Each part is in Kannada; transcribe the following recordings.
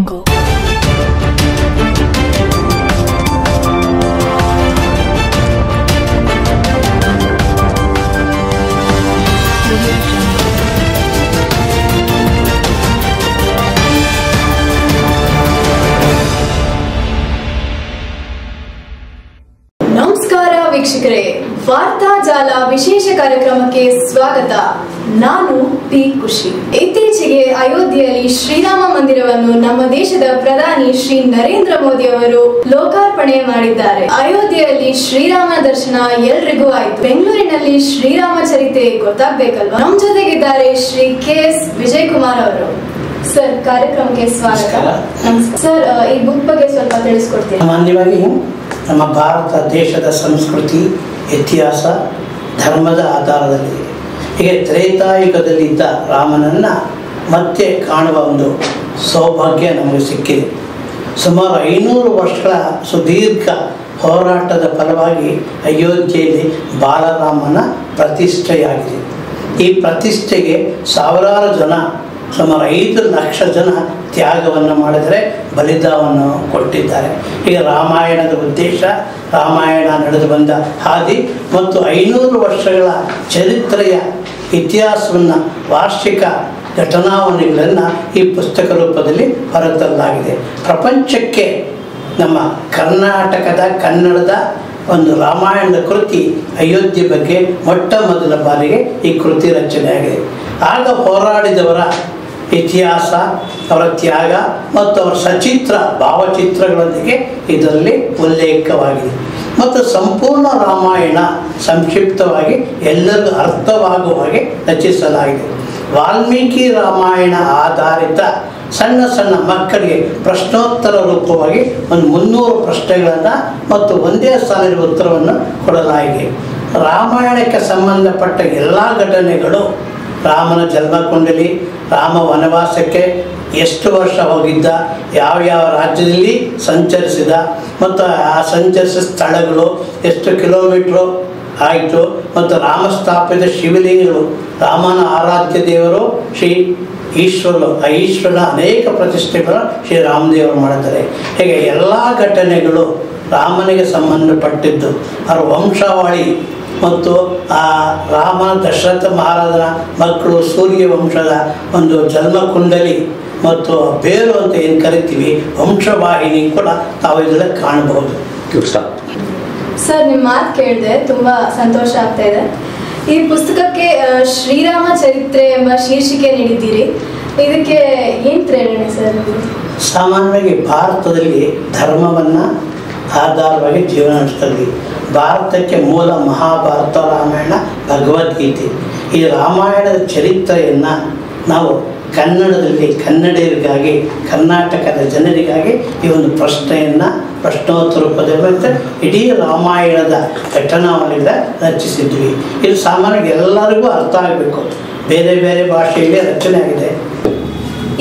Jungle. ನಮಸ್ಕಾರ ವೀಕ್ಷಕರೇ. ವಾರ್ತಾ ಜಾಲ ವಿಶೇಷ ಕಾರ್ಯಕ್ರಮಕ್ಕೆ ಸ್ವಾಗತ. ನಾನು ಪಿ ಖುಷಿ. ಇತ್ತೀಚೆಗೆ ಅಯೋಧ್ಯೆಯಲ್ಲಿ ಶ್ರೀರಾಮ ಮಂದಿರವನ್ನು ನಮ್ಮ ದೇಶದ ಪ್ರಧಾನಿ ಶ್ರೀ ನರೇಂದ್ರ ಮೋದಿ ಅವರು ಲೋಕಾರ್ಪಣೆ ಮಾಡಿದ್ದಾರೆ. ಅಯೋಧ್ಯೆಯಲ್ಲಿ ಶ್ರೀರಾಮ ದರ್ಶನ ಎಲ್ರಿಗೂ ಆಯ್ತು. ಬೆಂಗಳೂರಿನಲ್ಲಿ ಶ್ರೀರಾಮ ಚರಿತೆ ಗೊತ್ತಾಗ್ಬೇಕಲ್ವಾ? ನಮ್ ಜೊತೆಗಿದ್ದಾರೆ ಶ್ರೀ ಕೆ ಎಸ್ ವಿಜಯ್ ಕುಮಾರ್ ಅವರು. ಸರ್ ಕಾರ್ಯಕ್ರಮಕ್ಕೆ ಸ್ವಾಗತ. ಸರ್ ಈ ಬುಕ್ ಬಗ್ಗೆ ಸ್ವಲ್ಪ ತಿಳಿಸ್ಕೊಡ್ತೀನಿ ಸಾಮಾನ್ಯವಾಗಿ ನಮ್ಮ ಭಾರತ ದೇಶದ ಸಂಸ್ಕೃತಿ ಇತಿಹಾಸ ಧರ್ಮದ ಆಧಾರದಲ್ಲಿ ಹೀಗೆ ತ್ರೇತಾಯುಗದಲ್ಲಿದ್ದ ರಾಮನನ್ನು ಮತ್ತೆ ಕಾಣುವ ಒಂದು ಸೌಭಾಗ್ಯ ನಮಗೆ ಸಿಕ್ಕಿದೆ. ಸುಮಾರು ಐನೂರು ವರ್ಷಗಳ ಸುದೀರ್ಘ ಹೋರಾಟದ ಫಲವಾಗಿ ಅಯೋಧ್ಯೆಯಲ್ಲಿ ಬಾಲರಾಮನ ಪ್ರತಿಷ್ಠೆಯಾಗಿದೆ. ಈ ಪ್ರತಿಷ್ಠೆಗೆ ಸಾವಿರಾರು ಜನ, ಸುಮಾರು ಐದು ಲಕ್ಷ ಜನ ತ್ಯಾಗವನ್ನು ಮಾಡಿದರೆ ಬಲಿದಾನವನ್ನು ಕೊಟ್ಟಿದ್ದಾರೆ. ಈಗ ರಾಮಾಯಣದ ಉದ್ದೇಶ, ರಾಮಾಯಣ ನಡೆದು ಬಂದ ಹಾದಿ ಮತ್ತು ಐನೂರು ವರ್ಷಗಳ ಚರಿತ್ರೆಯ ಇತಿಹಾಸವನ್ನು ವಾರ್ಷಿಕ ಘಟನಾವಳಿಗಳನ್ನು ಈ ಪುಸ್ತಕ ರೂಪದಲ್ಲಿ ಹೊರತರಲಾಗಿದೆ ಪ್ರಪಂಚಕ್ಕೆ ನಮ್ಮ ಕರ್ನಾಟಕದ, ಕನ್ನಡದ ಒಂದು ರಾಮಾಯಣದ ಕೃತಿ ಅಯೋಧ್ಯೆ ಬಗ್ಗೆ ಮೊಟ್ಟ ಮೊದಲ ಬಾರಿಗೆ ಈ ಕೃತಿ ರಚನೆಯಾಗಿದೆ. ಆಗ ಹೋರಾಡಿದವರ ಇತಿಹಾಸ, ಅವರ ತ್ಯಾಗ ಮತ್ತು ಅವರ ಸಚಿತ್ರ, ಭಾವಚಿತ್ರಗಳೊಂದಿಗೆ ಇದರಲ್ಲಿ ಉಲ್ಲೇಖವಾಗಿದೆ. ಮತ್ತು ಸಂಪೂರ್ಣ ರಾಮಾಯಣ ಸಂಕ್ಷಿಪ್ತವಾಗಿ ಎಲ್ಲರಿಗೂ ಅರ್ಥವಾಗುವ ಹಾಗೆ ರಚಿಸಲಾಗಿದೆ. ವಾಲ್ಮೀಕಿ ರಾಮಾಯಣ ಆಧಾರಿತ ಸಣ್ಣ ಸಣ್ಣ ಮಕ್ಕಳಿಗೆ ಪ್ರಶ್ನೋತ್ತರ ರೂಪವಾಗಿ ಒಂದು ಮುನ್ನೂರು ಪ್ರಶ್ನೆಗಳನ್ನು ಮತ್ತು ಒಂದೇ ಸಾಲಿನ ಉತ್ತರವನ್ನು ಕೊಡಲಾಗಿದೆ. ರಾಮಾಯಣಕ್ಕೆ ಸಂಬಂಧಪಟ್ಟ ಎಲ್ಲ ಘಟನೆಗಳು ರಾಮನ ಜನ್ಮಕುಂಡಲಿ, ರಾಮ ವನವಾಸಕ್ಕೆ ಎಷ್ಟು ವರ್ಷ ಹೋಗಿದ್ದ, ಯಾವ ಯಾವ ರಾಜ್ಯದಲ್ಲಿ ಸಂಚರಿಸಿದ ಮತ್ತು ಆ ಸಂಚರಿಸಿದ ಸ್ಥಳಗಳು, ಎಷ್ಟು ಕಿಲೋಮೀಟ್ರು ಆಯಿತು ಮತ್ತು ರಾಮ ಸ್ಥಾಪಿತ ಶಿವಲಿಂಗಗಳು, ರಾಮನ ಆರಾಧ್ಯ ದೇವರು ಶ್ರೀ ಈಶ್ವರರು ಆ ಈಶ್ವರನ ಅನೇಕ ಪ್ರತಿಷ್ಠೆಗಳು ಶ್ರೀ ರಾಮದೇವರು ಮಾಡಿದ್ದಾರೆ. ಹೀಗೆ ಎಲ್ಲ ಘಟನೆಗಳು ರಾಮನಿಗೆ ಸಂಬಂಧಪಟ್ಟಿದ್ದು. ಅವರ ವಂಶಾವಳಿ ಮತ್ತು ಆ ರಾಮನ ದಶರಥ ಮಹಾರಾಜನ ಮಕ್ಕಳು ಸೂರ್ಯ ವಂಶದ ಒಂದು ಜನ್ಮಕುಂಡಲಿ ಮತ್ತು ಬೇರು ಅಂತ ಏನು ಕರಿತೀವಿ, ವಂಶವಾಹಿನಿ ಕೂಡ ತಾವು ಇದರಲ್ಲಿ ಕಾಣಬಹುದು. ಸರ್ ನಿಮ್ಮ ಮಾತು ಕೇಳಿದೆ, ತುಂಬಾ ಸಂತೋಷ ಆಗ್ತಾ ಇದೆ. ಈ ಪುಸ್ತಕಕ್ಕೆ ಶ್ರೀರಾಮ ಚರಿತ್ರೆ ಎಂಬ ಶೀರ್ಷಿಕೆ ನೀಡಿದ್ದೀರಿ. ಇದಕ್ಕೆ ಏನ್ ಪ್ರೇರಣೆ ಸರ್ ಸಾಮಾನ್ಯವಾಗಿ ಭಾರತದಲ್ಲಿ ಧರ್ಮವನ್ನು ಆಧಾರವಾಗಿ ಜೀವನ ನಡೆಸ್ತೀವಿ ಭಾರತಕ್ಕೆ ಮೂಲ ಮಹಾಭಾರತ ರಾಮಾಯಣ ಭಗವದ್ಗೀತೆ. ಈ ರಾಮಾಯಣದ ಚರಿತ್ರೆಯನ್ನು ನಾವು ಕನ್ನಡದಲ್ಲಿ ಕನ್ನಡಿಗರಿಗಾಗಿ ಕರ್ನಾಟಕದ ಜನರಿಗಾಗಿ ಈ ಒಂದು ಪ್ರಶ್ನೆಯನ್ನು ಪ್ರಶ್ನೋತ್ತರ ಪದವಂತೆ ಇಡೀ ರಾಮಾಯಣದ ಘಟನಾವಳಿಯಿಂದ ರಚಿಸಿದ್ವಿ. ಇದು ಸಾಮಾನ್ಯ ಎಲ್ಲರಿಗೂ ಅರ್ಥ ಆಗಬೇಕು. ಬೇರೆ ಬೇರೆ ಭಾಷೆಯಲ್ಲಿ ರಚನೆ ಆಗಿದೆ.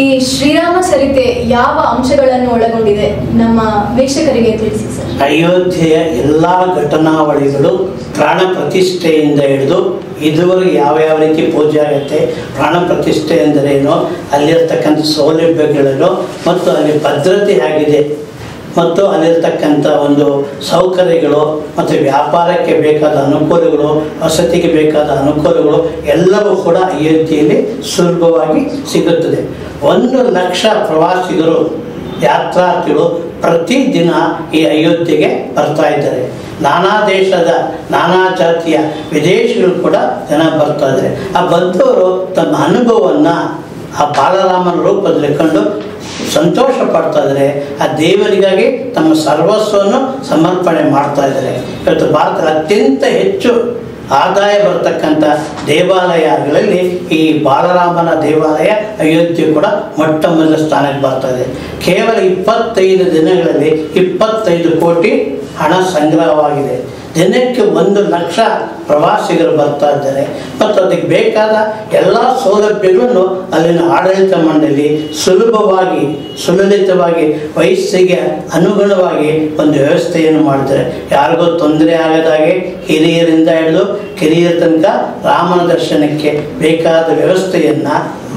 ಈ ಶ್ರೀರಾಮ ಚರಿತೆ ಯಾವ ಅಂಶಗಳನ್ನು ಒಳಗೊಂಡಿದೆ? ನಮ್ಮ ವೀಕ್ಷಕರಿಗೆ ತಿಳಿಸಿ ಸರ್. ಅಯೋಧ್ಯೆಯ ಎಲ್ಲ ಘಟನಾವಳಿಗಳು ಪ್ರಾಣ ಪ್ರತಿಷ್ಠೆಯಿಂದ ಹಿಡಿದು ಇದುವರೆಗೆ ಯಾವ ಯಾವ ರೀತಿ ಪೂಜೆ ಆಗುತ್ತೆ, ಪ್ರಾಣ ಪ್ರತಿಷ್ಠೆ ಎಂದರೇನು, ಅಲ್ಲಿರ್ತಕ್ಕಂಥ ಸೌಲಭ್ಯಗಳೇನು, ಮತ್ತು ಅಲ್ಲಿ ಭದ್ರತೆ ಆಗಿದೆ ಮತ್ತು ಅಲ್ಲಿರ್ತಕ್ಕಂಥ ಒಂದು ಸೌಕರ್ಯಗಳು, ಮತ್ತು ವ್ಯಾಪಾರಕ್ಕೆ ಬೇಕಾದ ಅನುಕೂಲಗಳು, ವಸತಿಗೆ ಬೇಕಾದ ಅನುಕೂಲಗಳು, ಎಲ್ಲವೂ ಕೂಡ ಅಯೋಧ್ಯೆಯಲ್ಲಿ ಸುಲಭವಾಗಿ ಸಿಗುತ್ತದೆ. ಒಂದು ಲಕ್ಷ ಪ್ರವಾಸಿಗರು, ಯಾತ್ರಾರ್ಥಿಗಳು ಪ್ರತಿದಿನ ಈ ಅಯೋಧ್ಯೆಗೆ ಬರ್ತಾ ಇದ್ದಾರೆ. ನಾನಾ ದೇಶದ, ನಾನಾ ಜಾತಿಯ ವಿದೇಶಿಗಳು ಕೂಡ ಜನ ಬರ್ತಾ ಇದ್ದಾರೆ ಆ ಬಂದವರು ತಮ್ಮ ಅನುಭವವನ್ನು ಆ ಬಾಲರಾಮನ ರೂಪದಲ್ಲಿ ಕಂಡು ಸಂತೋಷ ಪಡ್ತಾ ಇದ್ದಾರೆ ಆ ದೇವರಿಗಾಗಿ ತಮ್ಮ ಸರ್ವಸ್ವವನ್ನು ಸಮರ್ಪಣೆ ಮಾಡ್ತಾ ಇದ್ದಾರೆ ಇವತ್ತು ಭಾರತ ಅತ್ಯಂತ ಹೆಚ್ಚು ಆದಾಯ ಬರತಕ್ಕಂಥ ದೇವಾಲಯಗಳಲ್ಲಿ ಈ ಬಾಲರಾಮನ ದೇವಾಲಯ ಅಯೋಧ್ಯೆ ಕೂಡ ಮೊಟ್ಟ ಮೊದಲ ಸ್ಥಾನಕ್ಕೆ ಬರ್ತಾ ಇದೆ. ಕೇವಲ ಇಪ್ಪತ್ತೈದು ದಿನಗಳಲ್ಲಿ ಇಪ್ಪತ್ತೈದು ಕೋಟಿ ಹಣ ಸಂಗ್ರಹವಾಗಿದೆ. ದಿನಕ್ಕೆ ಒಂದು ಲಕ್ಷ ಪ್ರವಾಸಿಗರು ಬರ್ತಾ ಇದ್ದಾರೆ. ಮತ್ತು ಅದಕ್ಕೆ ಬೇಕಾದ ಎಲ್ಲ ಸೌಲಭ್ಯಗಳನ್ನು ಅಲ್ಲಿನ ಆಡಳಿತ ಮಂಡಳಿ ಸುಲಭವಾಗಿ, ಸುಲಲಿತವಾಗಿ, ವಯಸ್ಸಿಗೆ ಅನುಗುಣವಾಗಿ ಒಂದು ವ್ಯವಸ್ಥೆಯನ್ನು ಮಾಡ್ತಾರೆ ಯಾರಿಗೂ ತೊಂದರೆ ಆಗದಾಗೆ ಹಿರಿಯರಿಂದ ಹಿಡಿದು ಕಿರಿಯರ ತನಕ ರಾಮನ ದರ್ಶನಕ್ಕೆ ಬೇಕಾದ ವ್ಯವಸ್ಥೆಯನ್ನು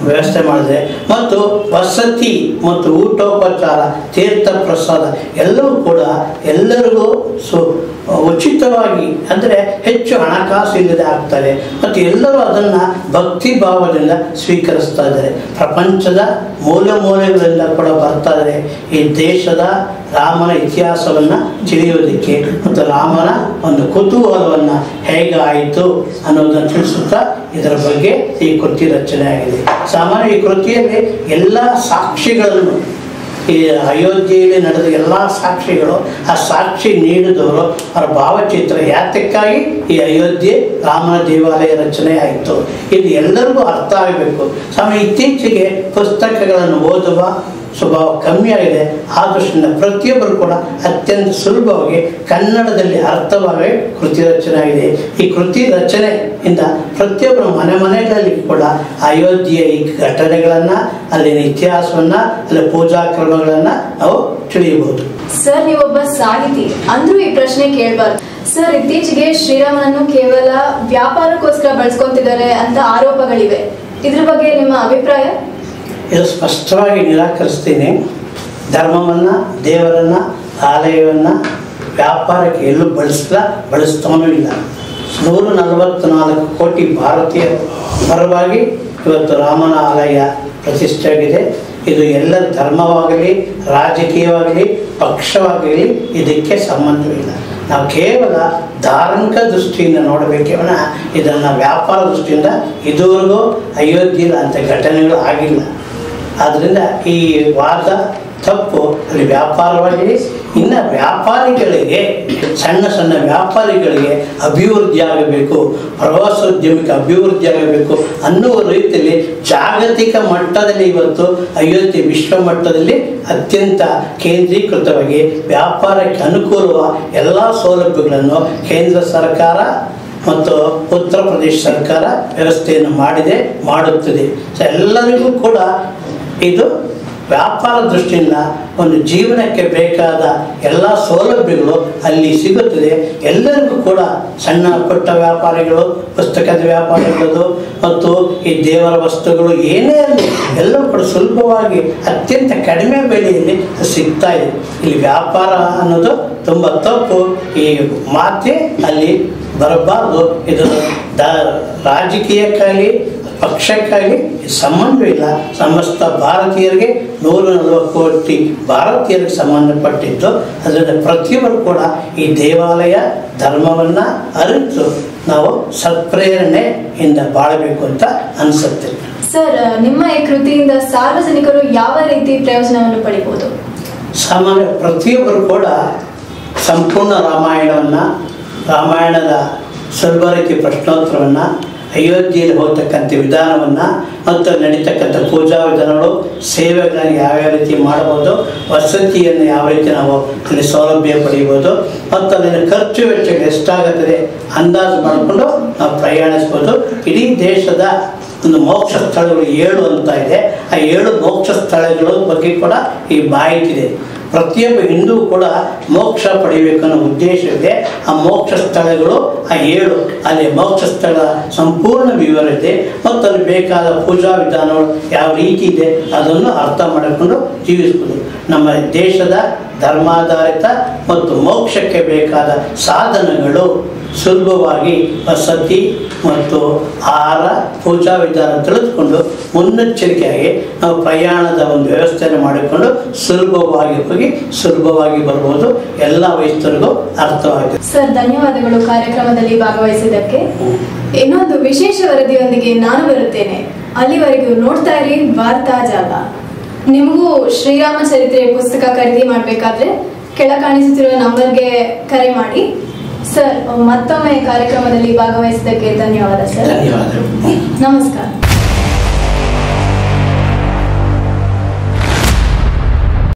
ವ್ಯವಸ್ಥೆ ಮಾಡಿದೆ. ಮತ್ತು ವಸತಿ ಮತ್ತು ಊಟೋಪಚಾರ, ತೀರ್ಥ ಪ್ರಸಾದ ಎಲ್ಲವೂ ಕೂಡ ಎಲ್ಲರಿಗೂ ಸು, ಉಚಿತವಾಗಿ ಅಂದರೆ ಹೆಚ್ಚು ಹಣಕಾಸು ಇಲ್ಲದೆ ಆಗ್ತಾರೆ ಮತ್ತು ಎಲ್ಲರೂ ಅದನ್ನು ಭಕ್ತಿ ಭಾವದಿಂದ ಸ್ವೀಕರಿಸ್ತಾ ಇದ್ದಾರೆ. ಪ್ರಪಂಚದ ಮೂಲೆ ಮೂಲೆಗಳಿಂದ ಕೂಡ ಬರ್ತಾ ಇದ್ದಾರೆ ಈ ದೇಶದ ರಾಮನ ಇತಿಹಾಸವನ್ನು ತಿಳಿಯೋದಕ್ಕೆ ಮತ್ತು ರಾಮನ ಒಂದು ಕುತೂಹಲವನ್ನು ಹೇಗೆ ಆಯಿತು ಅನ್ನೋದನ್ನು ತಿಳಿಸುತ್ತಾ ಇದರ ಬಗ್ಗೆ ಈ ಕೃತಿ ರಚನೆ ಆಗಿದೆ. ಸಾಮಾನ್ಯ ಈ ಕೃತಿಯಲ್ಲಿ ಎಲ್ಲ ಸಾಕ್ಷಿಗಳನ್ನು, ಈ ಅಯೋಧ್ಯೆಯಲ್ಲಿ ನಡೆದ ಎಲ್ಲ ಸಾಕ್ಷಿಗಳು ಆ ಸಾಕ್ಷಿ ನೀಡಿದವರು, ಅವರ ಭಾವಚಿತ್ರ ಯಾತಕ್ಕಾಗಿ ಈ ಅಯೋಧ್ಯೆ ರಾಮನ ದೇವಾಲಯ ರಚನೆ ಆಯಿತು. ಇದು ಎಲ್ಲರಿಗೂ ಅರ್ಥ ಆಗಬೇಕು. ಸ್ವಾಮಿ, ಇತ್ತೀಚೆಗೆ ಪುಸ್ತಕಗಳನ್ನು ಓದುವ ಸ್ವಭಾವ ಕಮ್ಮಿ ಆಗಿದೆ. ಆ ದೃಷ್ಟಿಯಿಂದ ಪ್ರತಿಯೊಬ್ಬರು ಕೂಡ ಅತ್ಯಂತ ಸುಲಭವಾಗಿ ಕನ್ನಡದಲ್ಲಿ ಅರ್ಥವಾಗಿ ಕೃತಿ ರಚನೆ ಆಗಿದೆ. ಈ ಕೃತಿ ರಚನೆಯಿಂದ ಪ್ರತಿಯೊಬ್ಬರ ಮನೆ ಮನೆಗಳಲ್ಲಿ ಕೂಡ ಅಯೋಧ್ಯೆಯ ಈ ಘಟನೆಗಳನ್ನು ಅಲ್ಲಿನ ಇತಿಹಾಸವನ್ನು, ಅಲ್ಲಿ ಪೂಜಾ ಕ್ರಮಗಳನ್ನು ನಾವು ತಿಳಿಯಬಹುದು. ಸರ್ ನೀವೊಬ್ಬ ಸಾಹಿತಿ, ಅಂದ್ರೂ ಈ ಪ್ರಶ್ನೆ ಕೇಳಬಾರ್ದು. ಸರ್, ಇತ್ತೀಚೆಗೆ ಶ್ರೀರಾಮನನ್ನು ಕೇವಲ ವ್ಯಾಪಾರಕ್ಕೋಸ್ಕರ ಬಳಸ್ಕೊತಿದ್ದಾರೆ ಅಂತ ಆರೋಪಗಳಿವೆ. ಇದ್ರ ಬಗ್ಗೆ ನಿಮ್ಮ ಅಭಿಪ್ರಾಯ? ಇದು ಸ್ಪಷ್ಟವಾಗಿ ನಿರಾಕರಿಸ್ತೀನಿ. ಧರ್ಮವನ್ನು, ದೇವರನ್ನು, ಆಲಯವನ್ನು ವ್ಯಾಪಾರಕ್ಕೆ ಎಲ್ಲೂ ಬಳಸಲ್ಲ ಬಳಸ್ತಾನೂ ಇಲ್ಲ. ನೂರ ನಲವತ್ತ್ನಾಲ್ಕು ಕೋಟಿ ಭಾರತೀಯ ಪರವಾಗಿ ಇವತ್ತು ರಾಮನ ಆಲಯ ಪ್ರತಿಷ್ಠೆಯಾಗಿದೆ. ಇದು ಎಲ್ಲ ಧರ್ಮವಾಗಲಿ, ರಾಜಕೀಯವಾಗಲಿ, ಪಕ್ಷವಾಗಲಿ ಇದಕ್ಕೆ ಸಂಬಂಧವಿಲ್ಲ ನಾವು ಕೇವಲ ಧಾರ್ಮಿಕ ದೃಷ್ಟಿಯಿಂದ ನೋಡಬೇಕೇ ವಿನಃ ಇದನ್ನು ವ್ಯಾಪಾರ ದೃಷ್ಟಿಯಿಂದ ಇದುವರೆಗೂ ಅಯೋಧ್ಯೆಯಲ್ಲಿ ಅಂಥ ಘಟನೆಗಳು ಆಗಿಲ್ಲ. ಆದ್ದರಿಂದ ಈ ವಾದ ತಪ್ಪು ಅಲ್ಲಿ ವ್ಯಾಪಾರವಾಗಿದೆ ಇನ್ನು ವ್ಯಾಪಾರಿಗಳಿಗೆ, ಸಣ್ಣ ಸಣ್ಣ ವ್ಯಾಪಾರಿಗಳಿಗೆ ಅಭಿವೃದ್ಧಿ ಆಗಬೇಕು, ಪ್ರವಾಸೋದ್ಯಮಕ್ಕೆ ಅಭಿವೃದ್ಧಿ ಆಗಬೇಕು ಅನ್ನುವ ರೀತಿಯಲ್ಲಿ ಜಾಗತಿಕ ಮಟ್ಟದಲ್ಲಿ ಇವತ್ತು ಅಯೋಧ್ಯೆ ವಿಶ್ವ ಮಟ್ಟದಲ್ಲಿ ಅತ್ಯಂತ ಕೇಂದ್ರೀಕೃತವಾಗಿ ವ್ಯಾಪಾರಕ್ಕೆ ಅನುಕೂಲವ ಎಲ್ಲ ಸೌಲಭ್ಯಗಳನ್ನು ಕೇಂದ್ರ ಸರ್ಕಾರ ಮತ್ತು ಉತ್ತರ ಪ್ರದೇಶ ಸರ್ಕಾರ ವ್ಯವಸ್ಥೆಯನ್ನು ಮಾಡಿದೆ, ಮಾಡುತ್ತದೆ. ಎಲ್ಲರಿಗೂ ಕೂಡ ಇದು ವ್ಯಾಪಾರ ದೃಷ್ಟಿಯಿಂದ ಒಂದು ಜೀವನಕ್ಕೆ ಬೇಕಾದ ಎಲ್ಲ ಸೌಲಭ್ಯಗಳು ಅಲ್ಲಿ ಸಿಗುತ್ತದೆ. ಎಲ್ಲರಿಗೂ ಕೂಡ ಸಣ್ಣ ಪುಟ್ಟ ವ್ಯಾಪಾರಿಗಳು, ಪುಸ್ತಕದ ವ್ಯಾಪಾರಿಗಳು ಮತ್ತು ಈ ದೇವರ ವಸ್ತುಗಳು ಏನೇ ಅಲ್ಲಿ ಎಲ್ಲವೂ ಕೂಡ ಸುಲಭವಾಗಿ ಅತ್ಯಂತ ಕಡಿಮೆ ಬೆಲೆಯಲ್ಲಿ ಸಿಗ್ತಾ ಇದೆ. ಇಲ್ಲಿ ವ್ಯಾಪಾರ ಅನ್ನೋದು ತುಂಬ ತಪ್ಪು. ಈ ಮಾತೆ ಅಲ್ಲಿ ಬರಬಾರ್ದು. ಇದು ದ ರಾಜಕೀಯಕ್ಕಾಗಿ ಪಕ್ಷಕ್ಕಾಗಿ ಸಂಬಂಧವಿಲ್ಲ ಸಮಸ್ತ ಭಾರತೀಯರಿಗೆ ನೂರ ನಲವತ್ತು ಕೋಟಿ ಭಾರತೀಯರಿಗೆ ಸಂಬಂಧಪಟ್ಟಿದ್ದು ಅದರಿಂದ ಪ್ರತಿಯೊಬ್ಬರು ಕೂಡ ಈ ದೇವಾಲಯ ಧರ್ಮವನ್ನು ಅರಿತು ನಾವು ಸತ್ಪ್ರೇರಣೆಯಿಂದ ಬಾಳಬೇಕು ಅಂತ ಅನಿಸುತ್ತೆ. ಸರ್ ನಿಮ್ಮ ಈ ಕೃತಿಯಿಂದ ಸಾರ್ವಜನಿಕರು ಯಾವ ರೀತಿ ಪ್ರಯೋಜನವನ್ನು ಪಡಿಬಹುದು ಸಾಮಾನ್ಯ ಪ್ರತಿಯೊಬ್ಬರು ಕೂಡ ಸಂಪೂರ್ಣ ರಾಮಾಯಣವನ್ನು ರಾಮಾಯಣದ ಸುಲಭ ರೀತಿ ಪ್ರಶ್ನೋತ್ತರವನ್ನು ಅಯೋಧ್ಯೆಯಲ್ಲಿ ಹೋಗ್ತಕ್ಕಂಥ ವಿಧಾನವನ್ನು ಮತ್ತು ನಡೀತಕ್ಕಂಥ ಪೂಜಾ ವಿಧಾನಗಳು, ಸೇವೆಗಳನ್ನು ಯಾವ್ಯಾವ ರೀತಿ ಮಾಡ್ಬೋದು ವಸತಿಯನ್ನು ಯಾವ ರೀತಿ ನಾವು ಅಲ್ಲಿ ಸೌಲಭ್ಯ ಪಡೆಯಬಹುದು, ಮತ್ತು ಅಲ್ಲಿನ ಖರ್ಚು ವೆಚ್ಚಗಳು ಎಷ್ಟಾಗುತ್ತದೆ ಅಂದಾಜು ಮಾಡಿಕೊಂಡು ನಾವು ಪ್ರಯಾಣಿಸ್ಬೋದು. ಇಡೀ ದೇಶದ ಒಂದು ಮೋಕ್ಷ ಸ್ಥಳಗಳು ಏಳು ಅಂತ ಇದೆ. ಆ ಏಳು ಮೋಕ್ಷ ಸ್ಥಳಗಳ ಬಗ್ಗೆ ಕೂಡ ಈ ಮಾಹಿತಿ ಇದೆ. ಪ್ರತಿಯೊಬ್ಬ ಹಿಂದೂ ಕೂಡ ಮೋಕ್ಷ ಪಡೆಯಬೇಕನ್ನೋ ಉದ್ದೇಶವಿದೆ ಆ ಮೋಕ್ಷ ಸ್ಥಳಗಳು, ಆ ಏಳು, ಅಲ್ಲಿ ಮೋಕ್ಷ ಸ್ಥಳ ಸಂಪೂರ್ಣ ವಿವರ ಇದೆ. ಮತ್ತು ಅಲ್ಲಿ ಬೇಕಾದ ಪೂಜಾ ವಿಧಾನಗಳು ಯಾವ ರೀತಿ ಇದೆ ಅದನ್ನು ಅರ್ಥ ಮಾಡಿಕೊಂಡು ಜೀವಿಸ್ಬೋದು. ನಮ್ಮ ದೇಶದ ಧರ್ಮಾಧಾರಿತ ಮತ್ತು ಮೋಕ್ಷಕ್ಕೆ ಬೇಕಾದ ಸಾಧನಗಳು ಸುಲಭವಾಗಿ ವಸತಿ ಮತ್ತು ಆಹಾರ, ಪೂಜಾ ವಿಧಾನ ತಿಳಿದುಕೊಂಡು ಮುನ್ನೆಚ್ಚರಿಕೆಯಾಗಿ ನಾವು ಪ್ರಯಾಣದ ಒಂದು ವ್ಯವಸ್ಥೆಯನ್ನು ಮಾಡಿಕೊಂಡು ಸುಲಭವಾಗಿ ಹೋಗಿ ಸುಲಭವಾಗಿ ಬರಬಹುದು ಎಲ್ಲ ವಯಸ್ಸರಿಗೂ ಅರ್ಥವಾಗಿದೆ ಸರ್, ಧನ್ಯವಾದಗಳು ಕಾರ್ಯಕ್ರಮದಲ್ಲಿ ಭಾಗವಹಿಸಿದ್ದಕ್ಕೆ. ಇನ್ನೊಂದು ವಿಶೇಷ ವರದಿಯೊಂದಿಗೆ ನಾನು ಬರುತ್ತೇನೆ. ಅಲ್ಲಿವರೆಗೂ ನೋಡ್ತಾ ಇರಿ ವಾರ್ತಾ ಜಾಲ. ನಿಮಗೂ ಶ್ರೀರಾಮ ಚರಿತ್ರೆ ಪುಸ್ತಕ ಖರೀದಿ ಮಾಡಬೇಕಾದ್ರೆ ಕೆಳ ಕಾಣಿಸುತ್ತಿರುವ ನಂಬರ್ಗೆ ಕರೆ ಮಾಡಿ. ಸರ್ ಮತ್ತೊಮ್ಮೆ ಕಾರ್ಯಕ್ರಮದಲ್ಲಿ ಭಾಗವಹಿಸಿದ್ದಕ್ಕೆ ಧನ್ಯವಾದ ಸರ್. ಧನ್ಯವಾದಗಳು. ನಮಸ್ಕಾರ.